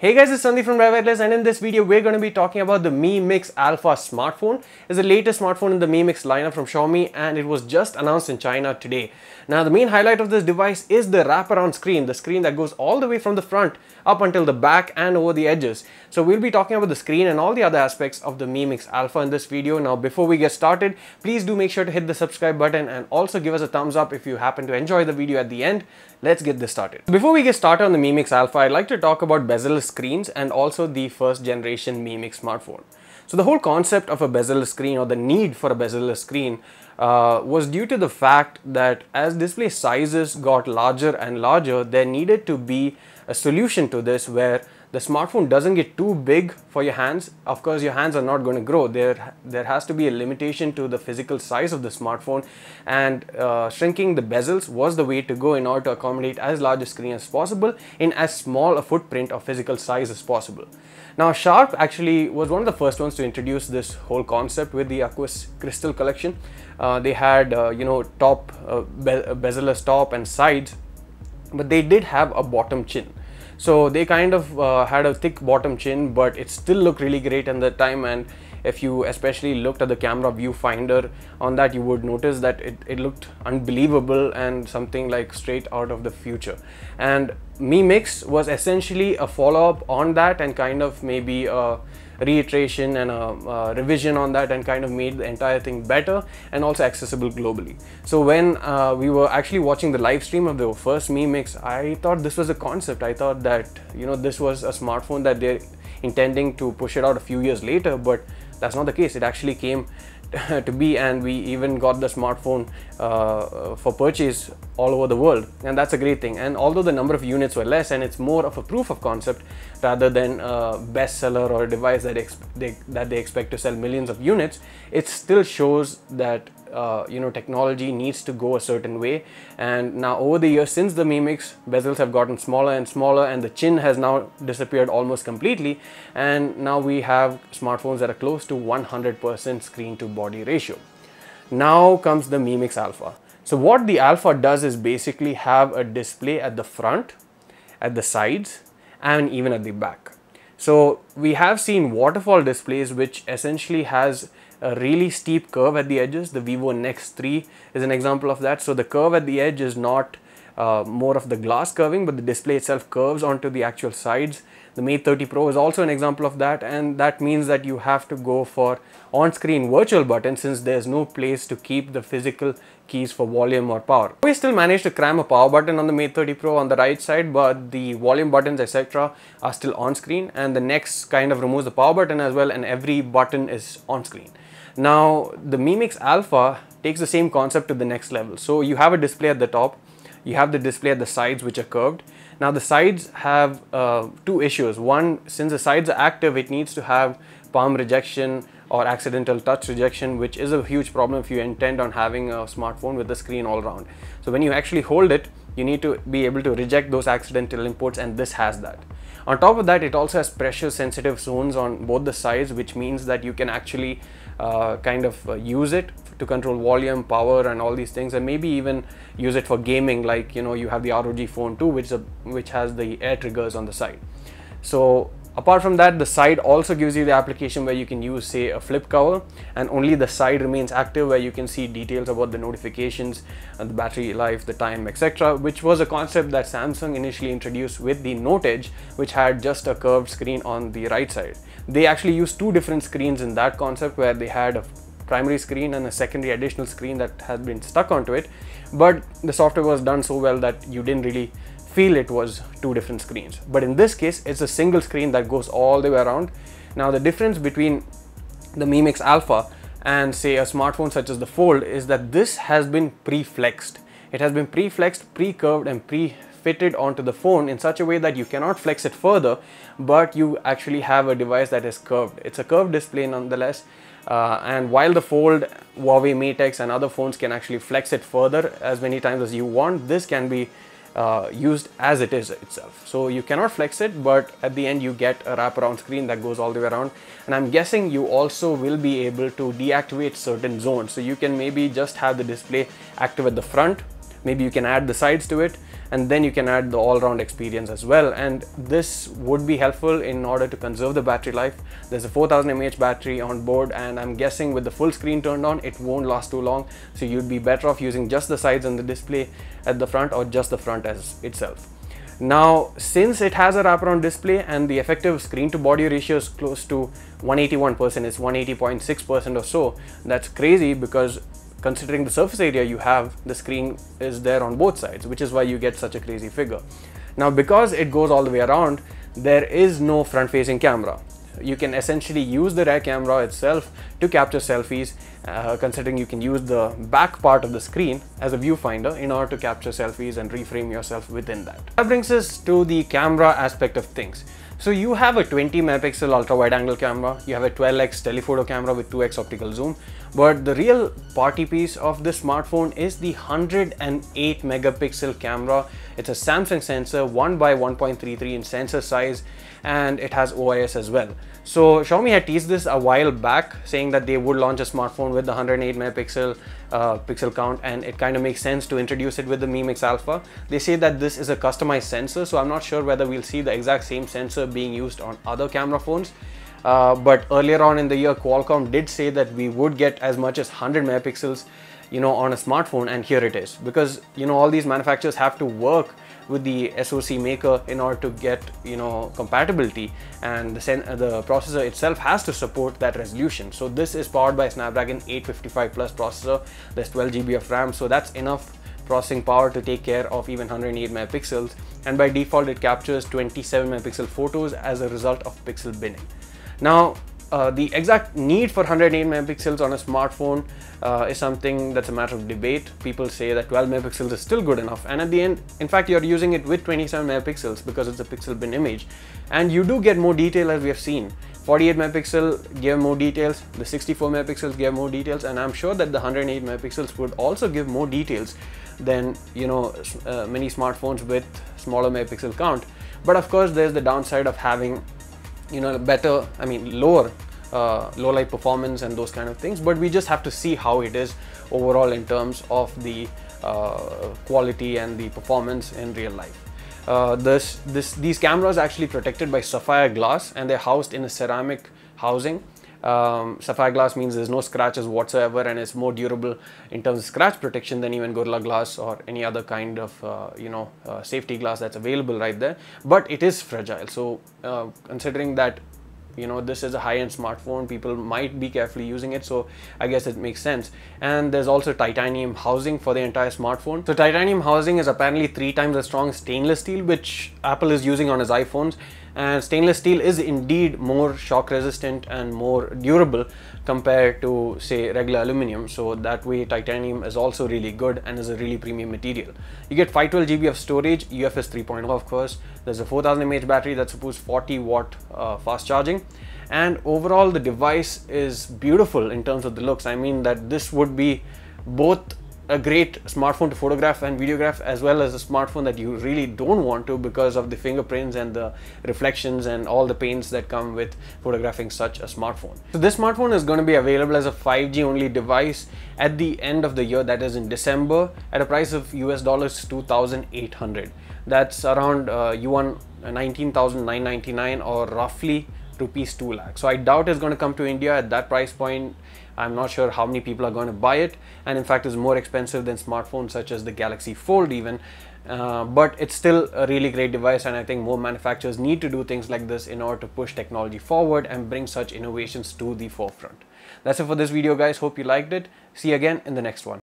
Hey guys, it's Sandeep from Wireless and in this video we're going to be talking about the Mi Mix Alpha smartphone. It's the latest smartphone in the Mi Mix lineup from Xiaomi and it was just announced in China today. Now the main highlight of this device is the wraparound screen, the screen that goes all the way from the front up until the back and over the edges. So we'll be talking about the screen and all the other aspects of the Mi Mix Alpha in this video. Now before we get started, please do make sure to hit the subscribe button and also give us a thumbs up if you happen to enjoy the video at the end. Let's get this started. Before we get started on the Mi Mix Alpha, I'd like to talk about bezel screens and also the first generation Mi Mix smartphone. So the whole concept of a bezel screen or the need for a bezel screen uh, was due to the fact that as display sizes got larger and larger, there needed to be a solution to this where the smartphone doesn't get too big for your hands. Of course your hands are not going to grow. There there has to be a limitation to the physical size of the smartphone. And uh, shrinking the bezels was the way to go in order to accommodate as large a screen as possible in as small a footprint of physical size as possible. Now sharp actually was one of the first ones to introduce this whole concept with the aquos crystal collection. Uh, they had uh, you know top uh, be bezel top and sides but they did have a bottom chin so they kind of uh, had a thick bottom chin, but it still looked really great at the time. And if you especially looked at the camera viewfinder on that, you would notice that it, it looked unbelievable and something like straight out of the future. And Mi Mix was essentially a follow up on that and kind of maybe a reiteration and a, a, revision on that and kind of made the entire thing better and also accessible globally. So when uh, we were actually watching the live stream of the first Mi Mix, I thought this was a concept. I thought that, you know, this was a smartphone that they're intending to push it out a few years later, but that's not the case. It actually came to be and we even got the smartphone uh, for purchase all over the world and that's a great thing. And although the number of units were less and it's more of a proof of concept rather than a bestseller or a device that they, that they expect to sell millions of units it still shows that uh, you know technology needs to go a certain way. And now over the years since the Mi Mix bezels have gotten smaller and smaller and the chin has now disappeared almost completely. And now we have smartphones that are close to 100% screen to body ratio. Now comes the Mi Mix Alpha. So what the Alpha does is basically have a display at the front at the sides and even at the back so we have seen waterfall displays which essentially has a really steep curve at the edges. The Vivo Nex 3 is an example of that. So the curve at the edge is not uh, more of the glass curving, but the display itself curves onto the actual sides. The Mate 30 Pro is also an example of that, and that means that you have to go for on-screen virtual buttons since there's no place to keep the physical keys for volume or power. We still managed to cram a power button on the Mate 30 Pro on the right side, but the volume buttons, etc., are still on screen, and the Nex kind of removes the power button as well, and every button is on screen. Now the Mi Mix Alpha takes the same concept to the next level. So you have a display at the top, you have the display at the sides which are curved. Now the sides have uh, two issues. One, since the sides are active, it needs to have palm rejection or accidental touch rejection, which is a huge problem if you intend on having a smartphone with the screen all around. So when you actually hold it, you need to be able to reject those accidental inputs and this has that. On top of that, it also has pressure sensitive zones on both the sides, which means that you can actually uh, kind of uh, use it to control volume, power, and all these things, and maybe even use it for gaming. Like you know, you have the ROG Phone 2, which a, which has the air triggers on the side. So Apart from that, the side also gives you the application where you can use say a flip cover and only the side remains active where you can see details about the notifications and the battery life, the time, etc. which was a concept that Samsung initially introduced with the Note Edge which had just a curved screen on the right side. They actually used two different screens in that concept where they had a primary screen and a secondary additional screen that had been stuck onto it but the software was done so well that you didn't really feel it was two different screens. But in this case, it's a single screen that goes all the way around. Now the difference between the Mi Mix Alpha and say a smartphone such as the Fold is that this has been pre-flexed. It has been pre-flexed, pre-curved and pre-fitted onto the phone in such a way that you cannot flex it further, but you actually have a device that is curved. It's a curved display nonetheless. Uh, and while the Fold, Huawei Mate X and other phones can actually flex it further as many times as you want, this can be uh, used as it is itself. So you cannot flex it, but at the end you get a wraparound screen that goes all the way around. And I'm guessing you also will be able to deactivate certain zones. So you can maybe just have the display active at the front maybe you can add the sides to it and then you can add the all-round experience as well. And this would be helpful in order to conserve the battery life. There's a 4000 mAh battery on board and I'm guessing with the full screen turned on it won't last too long. So you'd be better off using just the sides and the display at the front or just the front as itself. Now, since it has a wraparound display and the effective screen to body ratio is close to 181%, it's 180.6% or so, that's crazy because considering the surface area you have, the screen is there on both sides, which is why you get such a crazy figure. Now, because it goes all the way around, there is no front facing camera you can essentially use the rear camera itself to capture selfies uh, considering you can use the back part of the screen as a viewfinder in order to capture selfies and reframe yourself within that. That brings us to the camera aspect of things. So you have a 20 megapixel ultra wide angle camera, you have a 12x telephoto camera with 2x optical zoom, but the real party piece of this smartphone is the 108 megapixel camera. It's a Samsung sensor, 1 by 1.33 in sensor size, and it has OIS as well. So Xiaomi had teased this a while back, saying that they would launch a smartphone with the 108 megapixel uh, pixel count, and it kind of makes sense to introduce it with the Mi Mix Alpha. They say that this is a customized sensor, so I'm not sure whether we'll see the exact same sensor being used on other camera phones. Uh, but earlier on in the year, Qualcomm did say that we would get as much as 100 megapixels, you know, on a smartphone, and here it is. Because you know all these manufacturers have to work with the SoC maker in order to get you know compatibility, and the, the processor itself has to support that resolution. So this is powered by Snapdragon 855 Plus processor. There's 12 GB of RAM, so that's enough processing power to take care of even 108 megapixels and by default it captures 27 megapixel photos as a result of pixel binning. Now, uh, the exact need for 108 megapixels on a smartphone uh, is something that's a matter of debate. People say that 12 megapixels is still good enough, and at the end, in fact, you're using it with 27 megapixels because it's a pixel bin image, and you do get more detail as we have seen. 48 megapixel give more details, the 64 megapixels give more details, and I'm sure that the 108 megapixels would also give more details than you know uh, many smartphones with smaller megapixel count. But of course, there's the downside of having you know better i mean lower uh, low light performance and those kind of things. But we just have to see how it is overall in terms of the uh, quality and the performance in real life. Uh, this, this, these cameras are actually protected by sapphire glass and they're housed in a ceramic housing um, sapphire glass means there's no scratches whatsoever and it's more durable in terms of scratch protection than even Gorilla Glass or any other kind of uh, you know uh, safety glass that's available right there. But it is fragile. So uh, considering that you know this is a high-end smartphone people might be carefully using it so i guess it makes sense and there's also titanium housing for the entire smartphone so titanium housing is apparently three times as strong as stainless steel which apple is using on its iphones and stainless steel is indeed more shock resistant and more durable compared to say regular aluminum. So that way titanium is also really good and is a really premium material. You get 512 gb of storage ufs 3.0 of course. There's a 4000 mAh battery that supports 40 watt uh, fast charging. And overall the device is beautiful in terms of the looks. I mean that this would be both a great smartphone to photograph and videograph as well as a smartphone that you really don't want to because of the fingerprints and the reflections and all the pains that come with photographing such a smartphone. So this smartphone is going to be available as a 5G only device at the end of the year that is in December at a price of US dollars 2800. That's around uh, yuan 19,999 or roughly rupees 2 lakh. So I doubt it's going to come to India at that price point. I'm not sure how many people are going to buy it. And in fact, it's more expensive than smartphones such as the Galaxy Fold even. Uh, but it's still a really great device and I think more manufacturers need to do things like this in order to push technology forward and bring such innovations to the forefront. That's it for this video guys. Hope you liked it. See you again in the next one.